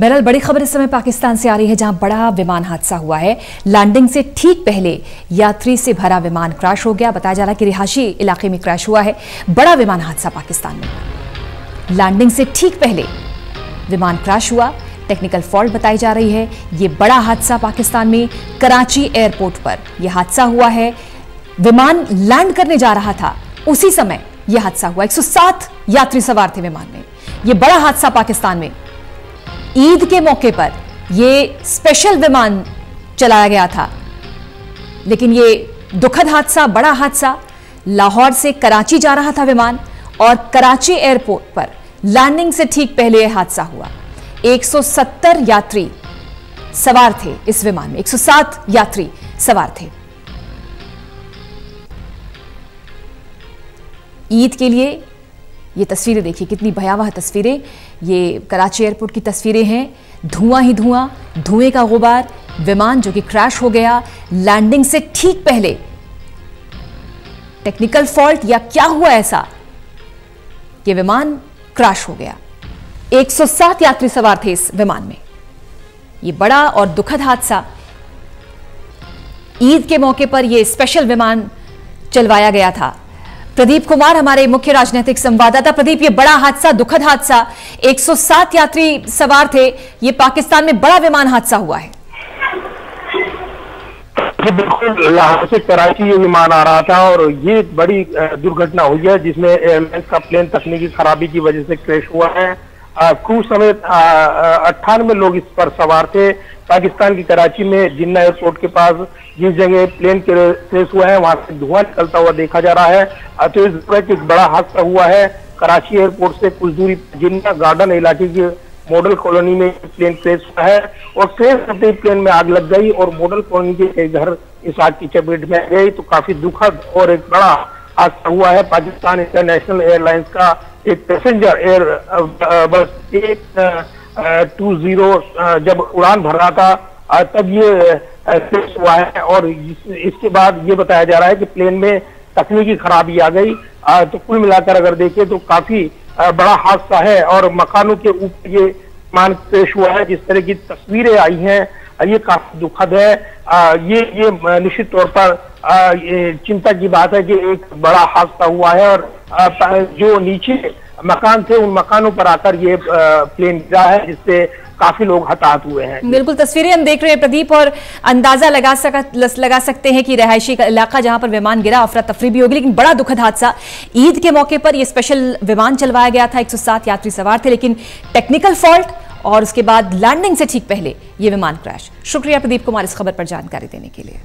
बहरहाल, बड़ी खबर इस समय पाकिस्तान से आ रही है जहाँ बड़ा विमान हादसा हुआ है। लैंडिंग से ठीक पहले यात्री से भरा विमान क्रैश हो गया। बताया जा रहा है कि रिहाशी इलाके में क्रैश हुआ है। बड़ा विमान हादसा पाकिस्तान में। लैंडिंग से ठीक पहले विमान क्रैश हुआ। टेक्निकल फॉल्ट बताई जा रही है। ये बड़ा हादसा पाकिस्तान में कराची एयरपोर्ट पर यह हादसा हुआ है। विमान लैंड करने जा रहा था। उसी समय यह हादसा हुआ। 107 यात्री सवार थे विमान में। यह बड़ा हादसा पाकिस्तान में ईद के मौके पर यह स्पेशल विमान चलाया गया था। लेकिन यह दुखद हादसा, बड़ा हादसा, लाहौर से कराची जा रहा था विमान और कराची एयरपोर्ट पर लैंडिंग से ठीक पहले यह हादसा हुआ। 170 यात्री सवार थे इस विमान में। 107 यात्री सवार थे। ईद के लिए ये तस्वीरें देखिए, कितनी भयावह तस्वीरें। ये कराची एयरपोर्ट की तस्वीरें हैं। धुआँ ही धुआँ, धुएँ का गुबार विमान जो कि क्रैश हो गया, लैंडिंग से ठीक पहले। टेक्निकल फॉल्ट या क्या हुआ ऐसा? कि विमान क्रैश हो गया। 107 यात्री सवार थे इस विमान में। यह बड़ा और दुखद हादसा। ईद के मौके पर यह स्पेशल विमान चलवाया गया था। प्रदीप कुमार, हमारे मुख्य राजनीतिक संवाददाता। प्रदीप, ये बड़ा हादसा, दुखद हादसा। 107 यात्री सवार थे। ये पाकिस्तान में बड़ा विमान हादसा हुआ है। जी, बिल्कुल लाहौर से कराची ये विमान आ रहा था और ये बड़ी दुर्घटना हुई है, जिसमें एयरलाइंस का प्लेन तकनीकी खराबी की वजह से क्रैश हुआ है। क्रू समेत अट्ठानवे लोग इस पर सवार थे। पाकिस्तान की कराची में जिन्ना एयरपोर्ट के पास जिस जगह प्लेन क्रैश हुआ है, वहाँ से धुआँ निकलता हुआ देखा जा रहा है। तो इस तरह एक बड़ा हादसा हुआ है। कराची एयरपोर्ट से कुछ दूरी जिन्ना गार्डन इलाके की मॉडल कॉलोनी में प्लेन क्रैश हुआ है और क्रैश होते ही प्लेन में आग लग गई और मॉडल कॉलोनी के कई घर इस आग की चपेट में गई। तो काफ़ी दुखद और एक बड़ा हादसा हुआ है। पाकिस्तान इंटरनेशनल एयरलाइंस का एक पैसेंजर एयर बस एक टू ज़ीरो जब उड़ान भर रहा था तब ये क्रैश हुआ है और इस, इसके बाद ये बताया जा रहा है कि प्लेन में तकनीकी खराबी आ गई। तो कुल मिलाकर अगर देखें तो काफ़ी बड़ा हादसा है और मकानों के ऊपर ये मान पेश हुआ है जिस तरह की तस्वीरें आई हैं ये काफ़ी दुखद है। ये ये निश्चित तौर पर चिंता की बात है कि एक बड़ा हादसा हुआ है और जो नीचे मकान थे, उन मकानों पर आकर ये प्लेन गिरा है, जिससे काफ़ी लोग हताहत हुए हैं। बिल्कुल, तस्वीरें हम देख रहे हैं प्रदीप, और अंदाज़ा लगा सका लगा सकते हैं कि रहायशी का इलाका जहाँ पर विमान गिरा, अफरा तफरी भी होगी, लेकिन बड़ा दुखद हादसा। ईद के मौके पर यह स्पेशल विमान चलवाया गया था 107 यात्री सवार थे, लेकिन टेक्निकल फॉल्ट और उसके बाद लैंडिंग से ठीक पहले ये विमान क्रैश शुक्रिया प्रदीप कुमार इस खबर पर जानकारी देने के लिए।